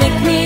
make me